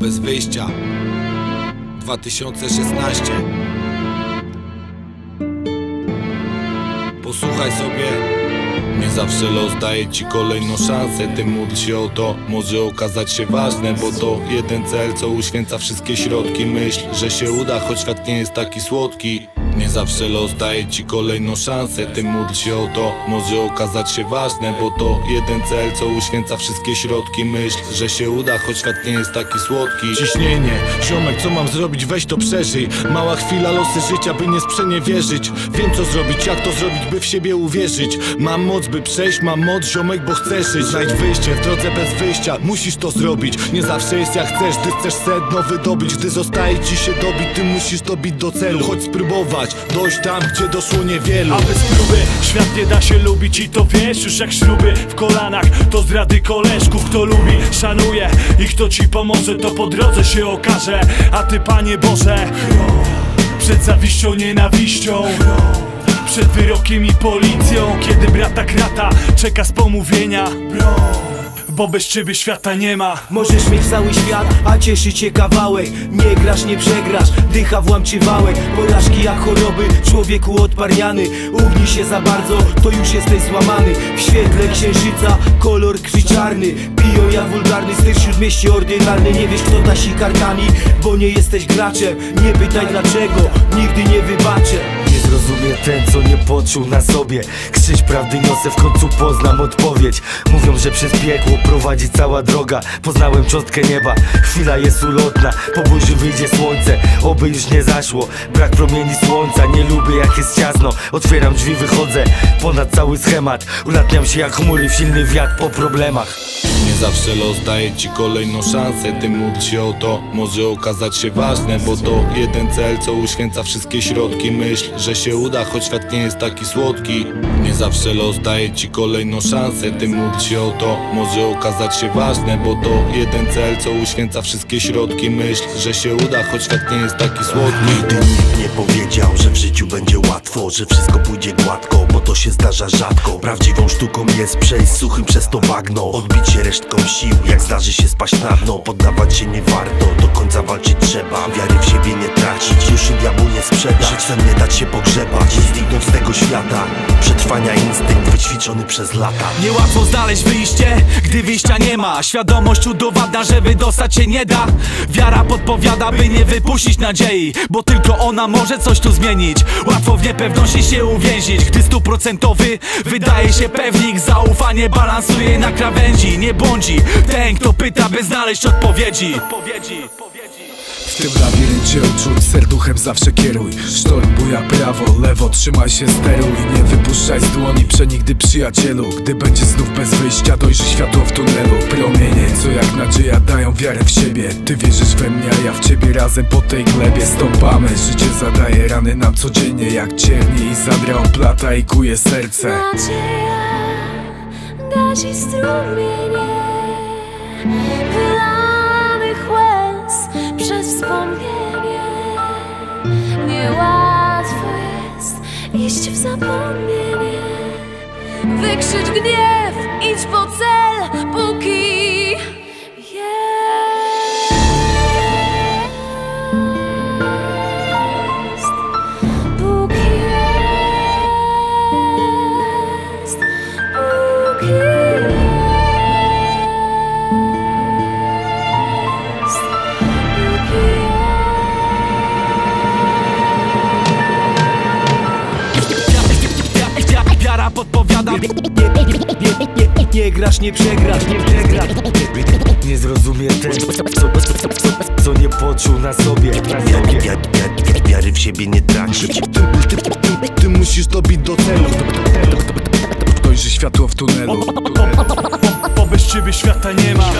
bez wyjścia. 2016 Posłuchaj sobie. Nie zawsze los daje ci kolejną szansę. Ty módl się o to, może okazać się ważne Bo to jeden cel, co uświęca wszystkie środki. Myśl, że się uda, choć świat nie jest taki słodki nie zawsze los daje ci kolejną szansę. Ty módl się o to, może okazać się ważne Bo to jeden cel, co uświęca wszystkie środki. Myśl, że się uda, choć świat nie jest taki słodki. Ciśnienie, ziomek, co mam zrobić? Weź to przeżyj. Mała chwila, losy życia, by nie sprzeniewierzyć. Wiem co zrobić, jak to zrobić, by w siebie uwierzyć. Mam moc, by przejść, mam moc, ziomek, bo chcesz żyć. Znajdź wyjście w drodze bez wyjścia, musisz to zrobić. Nie zawsze jest jak chcesz, gdy chcesz sedno wydobyć. Gdy zostaje ci się dobić, ty musisz dobić do celu. Chodź spróbować Dojść tam, gdzie doszło niewielu A bez próby świat nie da się lubić i to wiesz Już jak śruby w kolanach. To zdrady koleżków, kto lubi, szanuje. I kto ci pomoże, to po drodze się okaże. A ty Panie Boże Przed zawiścią, nienawiścią. Przed wyrokiem i policją. Kiedy brata krata czeka z pomówienia bo bez ciebie świata nie ma. Możesz mieć cały świat, a cieszy cię kawałek. Nie grasz, nie przegrasz, dycha włamczy wałek. Porażki jak choroby, człowieku odparniany Ugnij się za bardzo, to już jesteś złamany. W świetle księżyca, kolor krwi czarny. Piją jak wulgarny styl śródmieście ordynarny. Nie wiesz kto tasi kartami, bo nie jesteś graczem. Nie pytaj dlaczego, nigdy nie Nie ten co nie poczuł na sobie. Krzyż prawdy niosę, w końcu poznam odpowiedź. Mówią, że przez piekło prowadzi cała droga. Poznałem cząstkę nieba, chwila jest ulotna. Po burzy wyjdzie słońce, oby już nie zaszło. Brak promieni słońca, nie lubię jak jest ciasno. Otwieram drzwi, wychodzę ponad cały schemat. Ulatniam się jak chmury w silny wiatr po problemach. Nie zawsze los daje ci kolejną szansę Ty módl się o to, może okazać się ważne Bo to jeden cel, co uświęca wszystkie środki. Myśl, że się uda, choć świat nie jest taki słodki Nie zawsze los daje ci kolejną szansę. Ty módl się o to, może okazać się ważne Bo to jeden cel, co uświęca wszystkie środki. Myśl, że się uda, choć świat nie jest taki słodki. Nigdy nikt nie powiedział, że w życiu będzie łatwo Że wszystko pójdzie gładko, bo to się zdarza rzadko. Prawdziwą sztuką jest przejść suchym przez to bagno Odbić się resztką sił Jak zdarzy się spaść na dno. Poddawać się nie warto, do końca walczyć trzeba Wiary w siebie nie tracić, i diabłu nie sprzedać. Życiem nie dać się pogrzebać, świata. Przetrwania instynkt wyćwiczony przez lata. Niełatwo znaleźć wyjście, gdy wyjścia nie ma. Świadomość udowadnia, że wydostać się nie da. Wiara podpowiada, by nie wypuścić nadziei Bo tylko ona może coś tu zmienić. Łatwo w niepewności się uwięzić Gdy stuprocentowy wydaje się pewnik. Zaufanie balansuje na krawędzi Nie błądzi. Ten, kto pyta, by znaleźć odpowiedzi w tym labiryncie uczuć serduchem zawsze kieruj. Sztorm buja prawo, lewo, trzymaj się steru I nie wypuszczaj z dłoni przenigdy przyjacielu. Gdy będzie znów bez wyjścia, dojrzy światło w tunelu. Promienie, co jak nadzieja dają wiarę w siebie. Ty wierzysz we mnie, a ja w ciebie razem po tej glebie stąpamy. Życie zadaje rany nam codziennie jak cierni I zadra oplata i kuje serce. Nadzieja gasi strumienie iść w zapomnienie. Wykrzycz gniew, idź po cel, póki nie, grasz, nie przegrasz, nie przegrasz Nie zrozumie ten co, co, co, co nie poczuł na sobie, Wiary, w siebie nie tracić ty, musisz dobić do celu Dojrzy światło w tunelu bez ciebie świata nie ma